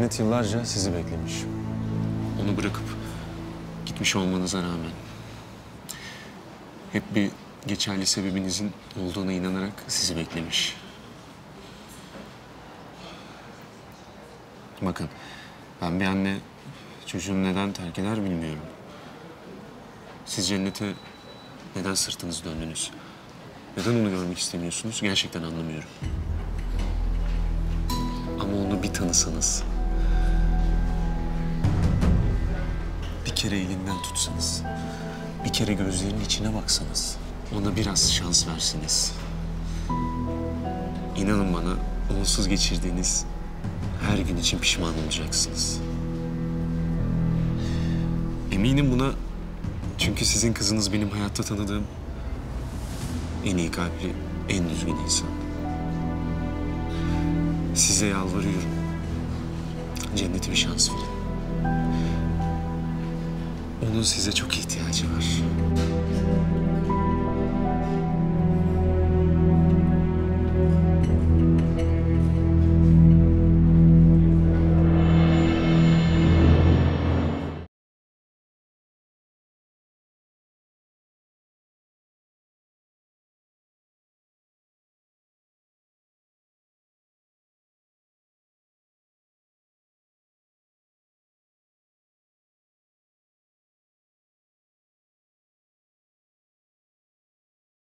Cennet yıllarca sizi beklemiş. Onu bırakıp gitmiş olmanıza rağmen hep bir geçerli sebebinizin olduğuna inanarak sizi beklemiş. Bakın, ben bir anne çocuğunu neden terk eder bilmiyorum. Siz cennete neden sırtınızı döndünüz? Neden onu görmek istemiyorsunuz? Gerçekten anlamıyorum. Ama onu bir tanısanız, kere elinden tutsanız, bir kere gözlerinin içine baksanız, ona biraz şans verseniz. İnanın bana onsuz geçirdiğiniz her gün için pişman olacaksınız. Eminim buna çünkü sizin kızınız benim hayatta tanıdığım en iyi kalpli, en düzgün insan. Size yalvarıyorum. Cennete bir şans verin. Onun size çok ihtiyacı var.